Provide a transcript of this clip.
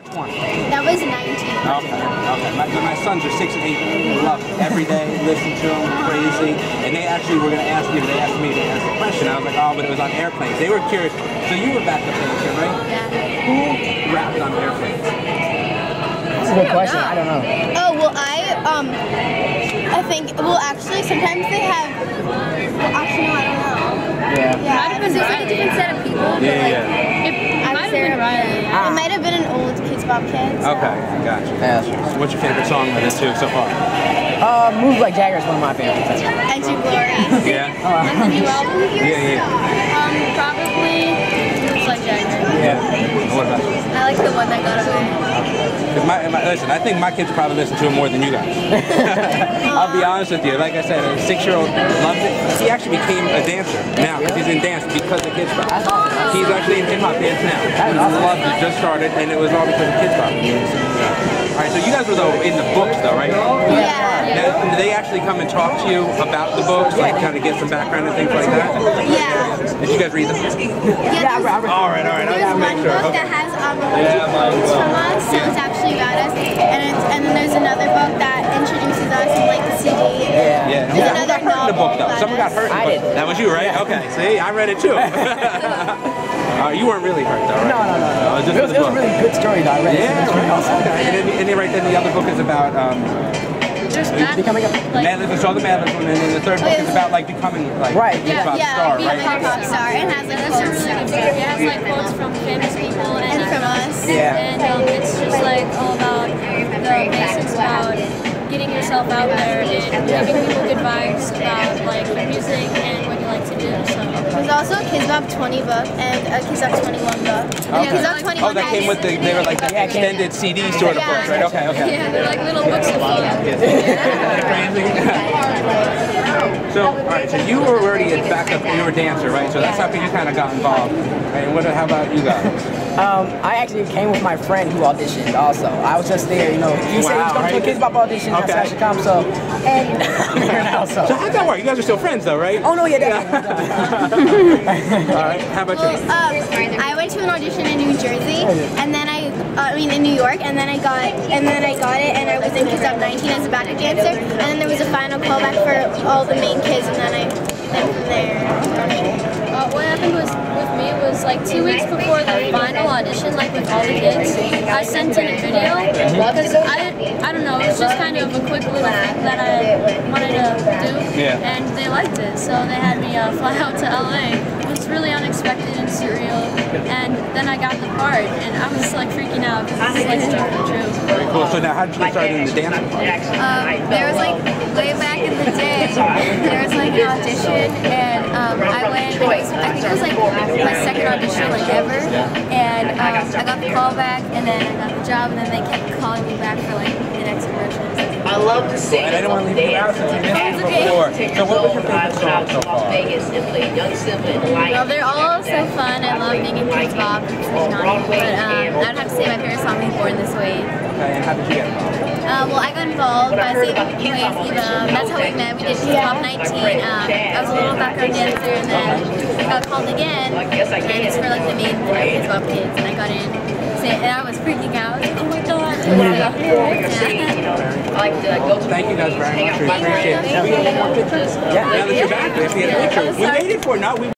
20. That was 19. Okay, okay. My, my sons are six and eight. Love it. Every day, listen to them, crazy. And they actually were going to ask me, they asked me to ask a question. I was like, oh, but it was on airplanes. They were curious. So you were backup dancer, right? Yeah. Who rapped on airplanes? That's a good question. I don't know. Oh, well, I, um, I think, well, actually, sometimes they have, well, actually, no, I don't know. Yeah. Yeah, because there's like a different set of people. but, Yeah, like, yeah. Old Kidz Bop so- Okay, gotcha. Yeah. So what's your favorite song of the two so far? Uh, Move Like Jagger is one of my favorites. And Your Glory. Yeah? And the new album? Yeah, yeah. Um, probably looks like Jagger. Yeah. What about you? I like the one that got away. 'Cause my, my, listen, I think my kids probably listen to it more than you guys. I'll be honest with you. Like I said, a six-year-old loves it. He actually became a dancer now because he's in dance because of Kidz Bop. He's actually in hip-hop dance now. He loves it. Just started, and it was all because of Kidz Bop. All right, so you guys were though in the books though, right? Yeah. Now, do they actually come and talk to you about the books, like kind of get some background and things like that? Yeah. Did you guys read them? Yeah, there's, All right, all right. I there's make sure. book Okay. that has um, a Someone got hurt. I did. That was you, right? Okay. See, I read it too. uh, you weren't really hurt though, right? No, no, no, no. it was just It was, it was a really good story though. I read it. Yeah, It's right. awesome. Okay. And then, and then right then the other book is about um, There's Matt, Becoming a- like, Mad Libs. I saw the Mad Libs one, and then the third book is about like becoming like Right. hip hop Yeah, star, being a pop star and has like quotes really good book. It has like quotes from famous people and, and from us. Yeah. and um, it's just like all about the basics about getting yourself out there and giving people good vibes about like music and what you like to do. So There's also a Kidz Bop 20 book and a Kidz Bop 21 book. Oh, yeah, Kidz Bop 21 Oh, that came with the they were like the Yeah, it came- extended CD sort of Yeah. books, right? Okay, okay. yeah, they're like little books of fun. So, all right. So you were already a backup. You were a dancer, right? So that's how you kind of got involved. Right? And what? How about you guys? Um, I actually came with my friend who auditioned also. I was just there, you know. He said he Wow, was going to right? a Kidz Bop audition. Okay. I said I should come, so. And I'm here now, so. So how'd that work? You guys are still friends, though, right? Oh, no, yeah, definitely. All right. How about Well, you? um, I went to an audition in New Jersey, and then I, uh, I mean in New York, and then I got, and then I got it, and I was in Kids Up 19 as a backup dancer, and then there was a final callback for all the main kids, and then I, then from there. Uh, what happened was with me was like two weeks before the final audition, like with all the kids, I sent in a video because I didn't, I don't know, it was just kind of a quick little thing that I wanted to do, Yeah. and they liked it, so they had me uh, fly out to LA. It was really unexpected and surreal, and then I got the part, and I was like freaking out because it's like a true. Very cool. So now, how did you get started in the dancing part? Um, there was like way back in the day, there was like an audition, and um, I went. Was, I think it was like my second audition like ever, and um, I got the call back, and then I got the job, and then they kept calling me back for like the next love to sing. And I didn't want to leave you out since you missed it before. So what was your favorite song so far? Vegas and played Young Simba. Well, they're all so fun. I love being in Kidz Bop. It's really naughty, but um, I'd have to say my favorite song is Born This Way. Okay, and how did you get involved? Uh, well, I got involved by St. with Eva. That's how we met. We did Kidz Bop 19. Um, I was a little background dancer, and then I got called again. And it's for like the main you know, Kidz Bop kids, and I got in. And I was freaking out. I was like, oh my god. Thank you guys very much. We appreciate it. Yeah. Now that you're back, to get a picture. We waited for it.